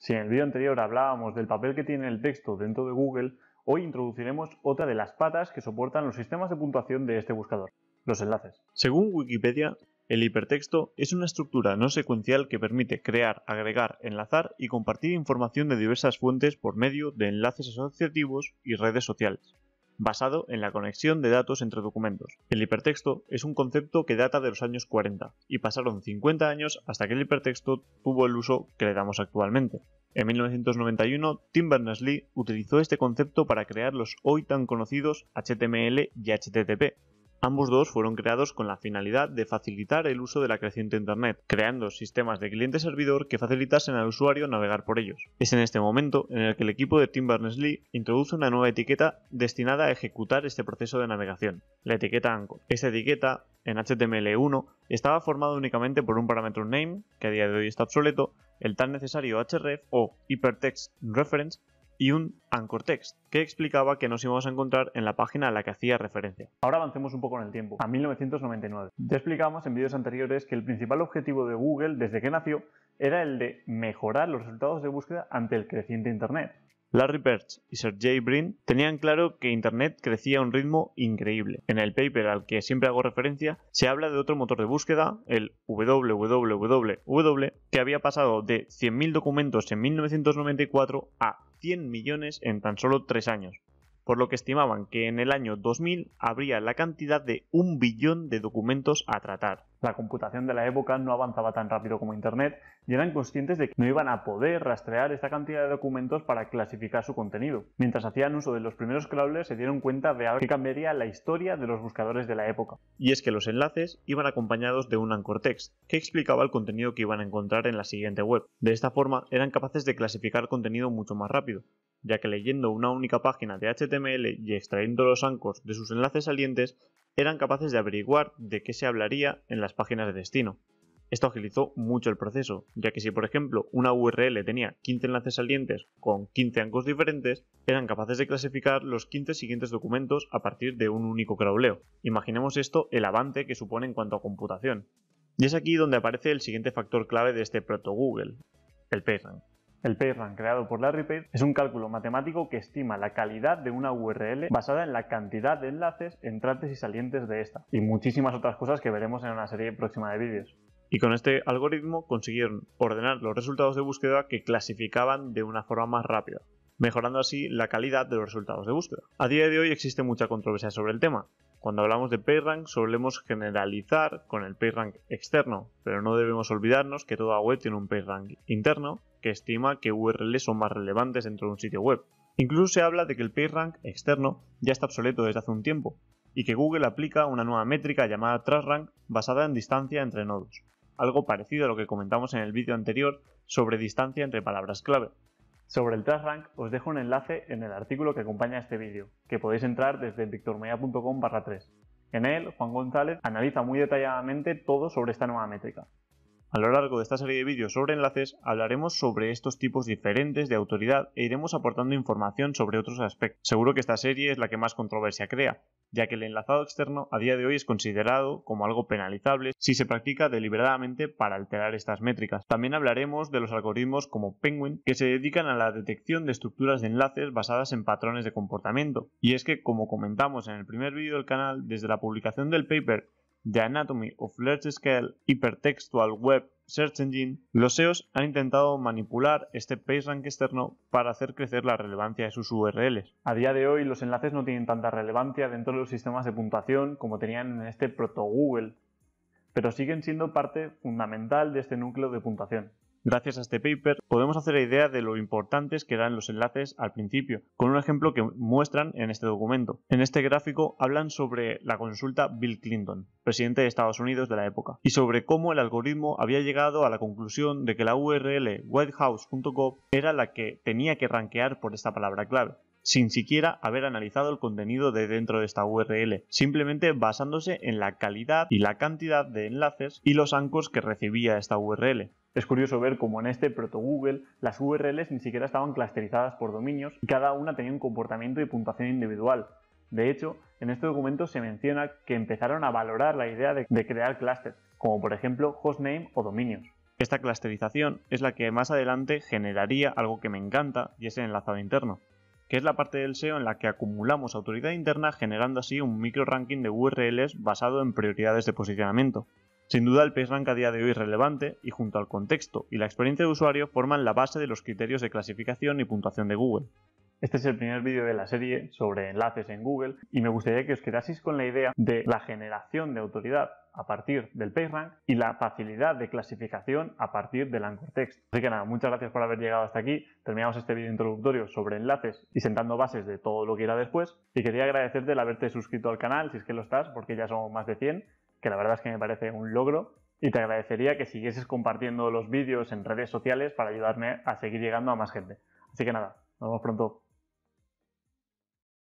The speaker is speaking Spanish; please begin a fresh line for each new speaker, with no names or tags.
Si en el vídeo anterior hablábamos del papel que tiene el texto dentro de Google, hoy introduciremos otra de las patas que soportan los sistemas de puntuación de este buscador, los enlaces.
Según Wikipedia, el hipertexto es una estructura no secuencial que permite crear, agregar, enlazar y compartir información de diversas fuentes por medio de enlaces asociativos y redes sociales basado en la conexión de datos entre documentos. El hipertexto es un concepto que data de los años 40 y pasaron 50 años hasta que el hipertexto tuvo el uso que le damos actualmente. En 1991, Tim Berners-Lee utilizó este concepto para crear los hoy tan conocidos HTML y HTTP, Ambos dos fueron creados con la finalidad de facilitar el uso de la creciente Internet, creando sistemas de cliente-servidor que facilitasen al usuario navegar por ellos. Es en este momento en el que el equipo de Tim Berners-Lee introduce una nueva etiqueta destinada a ejecutar este proceso de navegación, la etiqueta Anchor. Esta etiqueta, en HTML1, estaba formada únicamente por un parámetro name, que a día de hoy está obsoleto, el tan necesario href o hypertext reference y un anchor text que explicaba que nos íbamos a encontrar en la página a la que hacía referencia.
Ahora avancemos un poco en el tiempo, a 1999. Ya explicamos en vídeos anteriores que el principal objetivo de Google desde que nació era el de mejorar los resultados de búsqueda ante el creciente Internet.
Larry Page y Sergey Brin tenían claro que Internet crecía a un ritmo increíble. En el paper al que siempre hago referencia, se habla de otro motor de búsqueda, el www, que había pasado de 100.000 documentos en 1994 a 100 millones en tan solo 3 años por lo que estimaban que en el año 2000 habría la cantidad de un billón de documentos a tratar.
La computación de la época no avanzaba tan rápido como Internet y eran conscientes de que no iban a poder rastrear esta cantidad de documentos para clasificar su contenido. Mientras hacían uso de los primeros crawlers se dieron cuenta de algo que cambiaría la historia de los buscadores de la época.
Y es que los enlaces iban acompañados de un anchor text que explicaba el contenido que iban a encontrar en la siguiente web. De esta forma eran capaces de clasificar contenido mucho más rápido, ya que leyendo una única página de HTML y extrayendo los ancos de sus enlaces salientes, eran capaces de averiguar de qué se hablaría en las páginas de destino. Esto agilizó mucho el proceso, ya que si por ejemplo una URL tenía 15 enlaces salientes con 15 ancos diferentes, eran capaces de clasificar los 15 siguientes documentos a partir de un único crawleo. Imaginemos esto el avance que supone en cuanto a computación. Y es aquí donde aparece el siguiente factor clave de este proto Google, el PageRank.
El PageRank creado por Larry Page es un cálculo matemático que estima la calidad de una URL basada en la cantidad de enlaces entrantes y salientes de esta, y muchísimas otras cosas que veremos en una serie próxima de vídeos.
Y con este algoritmo consiguieron ordenar los resultados de búsqueda que clasificaban de una forma más rápida, mejorando así la calidad de los resultados de búsqueda. A día de hoy existe mucha controversia sobre el tema, cuando hablamos de PageRank solemos generalizar con el PageRank externo, pero no debemos olvidarnos que toda web tiene un PageRank interno que estima que URLs son más relevantes dentro de un sitio web. Incluso se habla de que el PageRank externo ya está obsoleto desde hace un tiempo y que Google aplica una nueva métrica llamada TrustRank basada en distancia entre nodos, algo parecido a lo que comentamos en el vídeo anterior sobre distancia entre palabras clave.
Sobre el TrustRank os dejo un enlace en el artículo que acompaña este vídeo, que podéis entrar desde victormeya.com barra 3. En él, Juan González analiza muy detalladamente todo sobre esta nueva métrica.
A lo largo de esta serie de vídeos sobre enlaces hablaremos sobre estos tipos diferentes de autoridad e iremos aportando información sobre otros aspectos. Seguro que esta serie es la que más controversia crea, ya que el enlazado externo a día de hoy es considerado como algo penalizable si se practica deliberadamente para alterar estas métricas. También hablaremos de los algoritmos como Penguin que se dedican a la detección de estructuras de enlaces basadas en patrones de comportamiento. Y es que, como comentamos en el primer vídeo del canal, desde la publicación del paper The Anatomy of Large Scale Hypertextual Web Search Engine, los SEOs han intentado manipular este PageRank externo para hacer crecer la relevancia de sus URLs.
A día de hoy los enlaces no tienen tanta relevancia dentro de los sistemas de puntuación como tenían en este proto Google, pero siguen siendo parte fundamental de este núcleo de puntuación.
Gracias a este paper podemos hacer idea de lo importantes que eran los enlaces al principio, con un ejemplo que muestran en este documento. En este gráfico hablan sobre la consulta Bill Clinton, presidente de Estados Unidos de la época, y sobre cómo el algoritmo había llegado a la conclusión de que la URL whitehouse.gov era la que tenía que rankear por esta palabra clave sin siquiera haber analizado el contenido de dentro de esta URL, simplemente basándose en la calidad y la cantidad de enlaces y los anchors que recibía esta URL.
Es curioso ver cómo en este proto Google las URLs ni siquiera estaban clusterizadas por dominios y cada una tenía un comportamiento y puntuación individual. De hecho, en este documento se menciona que empezaron a valorar la idea de, crear clusters, como por ejemplo hostname o dominios.
Esta clusterización es la que más adelante generaría algo que me encanta y es el enlazado interno, que es la parte del SEO en la que acumulamos autoridad interna generando así un micro ranking de URLs basado en prioridades de posicionamiento. Sin duda el PageRank a día de hoy es relevante y junto al contexto y la experiencia de usuario forman la base de los criterios de clasificación y puntuación de Google.
Este es el primer vídeo de la serie sobre enlaces en Google y me gustaría que os quedaseis con la idea de la generación de autoridad a partir del PageRank y la facilidad de clasificación a partir del Anchor Text. Así que nada, muchas gracias por haber llegado hasta aquí. Terminamos este vídeo introductorio sobre enlaces y sentando bases de todo lo que irá después. Y quería agradecerte el haberte suscrito al canal, si es que lo estás, porque ya somos más de 100, que la verdad es que me parece un logro. Y te agradecería que siguieses compartiendo los vídeos en redes sociales para ayudarme a seguir llegando a más gente. Así que nada, nos vemos pronto.